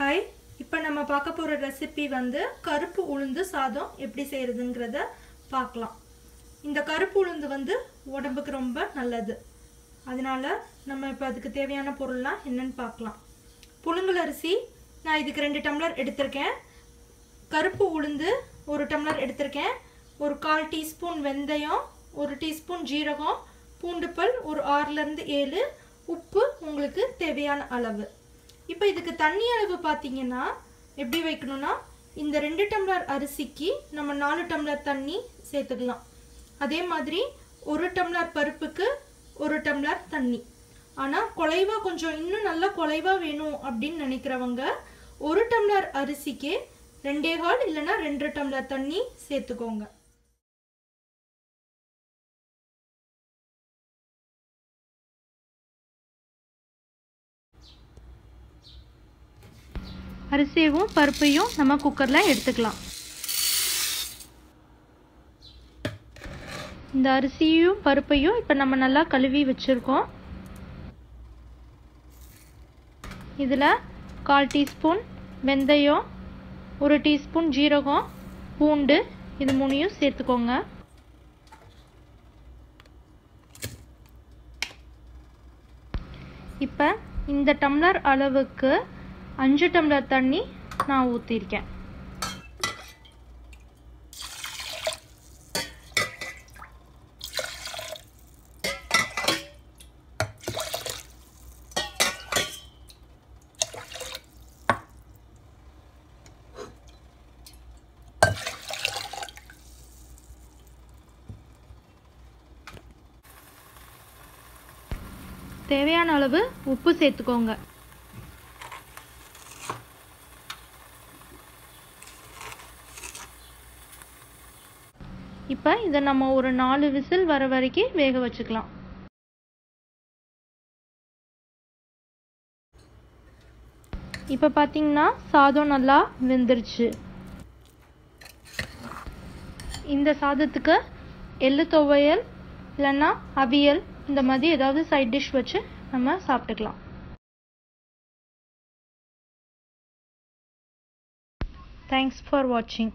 Hi இப்போ நம்ம பார்க்க போகிற ரெசிபி வந்து கருப்பு உளுந்து சாதம் எப்படி செய்கிறதுங்கிறத பார்க்கலாம். இந்த கருப்பு உளுந்து வந்து உடம்புக்கு ரொம்ப நல்லது. அதனால நம்ம இப்போ அதுக்கு தேவையான பொருள்லாம் என்னென்னு பார்க்கலாம். புழுங்கல் அரிசி நான் இதுக்கு ரெண்டு டம்ளர் எடுத்திருக்கேன். கருப்பு உளுந்து ஒரு டம்ளர் எடுத்திருக்கேன். ஒரு கால் டீஸ்பூன் வெந்தயம் ஒரு டீஸ்பூன் ஜீரகம் பூண்டுப்பல் ஒரு ஆறுலேருந்து ஏழு. உப்பு உங்களுக்கு தேவையான அளவு. இப்போ இதுக்கு தண்ணி அளவு பார்த்தீங்கன்னா எப்படி வைக்கணும்னா இந்த ரெண்டு டம்ளர் அரிசிக்கு நம்ம நாலு டம்ளர் தண்ணி சேர்த்துக்கலாம். அதே மாதிரி ஒரு டம்ளர் பருப்புக்கு ஒரு டம்ளர் தண்ணி. ஆனால் குலைவாக கொஞ்சம் இன்னும் நல்லா குலைவாக வேணும் அப்படின்னு நினைக்கிறவங்க ஒரு டம்ளர் அரிசிக்கு ரெண்டே கால் இல்லைன்னா ரெண்டு டம்ளர் தண்ணி சேர்த்துக்கோங்க. அரிசியவும் பருப்பையும் நம்ம குக்கரில் எடுத்துக்கலாம். இந்த அரிசியும் பருப்பையும் இப்போ நம்ம நல்லா கழுவி வச்சுருக்கோம். இதில் கால் டீஸ்பூன் வெந்தயம் ஒரு டீஸ்பூன் ஜீரகம் பூண்டு இது மூணையும் சேர்த்துக்கோங்க. இப்போ இந்த டம்ளர் அளவுக்கு அஞ்சு டம்ளர் தண்ணி நான் ஊற்றிருக்கேன் தேவையான அளவு உப்பு சேர்த்துக்கோங்க. இப்போ இதை நம்ம ஒரு நாலு விசில் வர வரைக்கும் வேக வச்சுக்கலாம். இப்போ பார்த்தீங்கன்னா சாதம் நல்லா வெந்துருச்சு. இந்த சாதத்துக்கு எள்ளு துவையல் இல்லைன்னா அவியல் இந்த மாதிரி ஏதாவது சைட் டிஷ் வச்சு நம்ம சாப்பிட்டுக்கலாம். தேங்க்ஸ் ஃபார் வாட்சிங்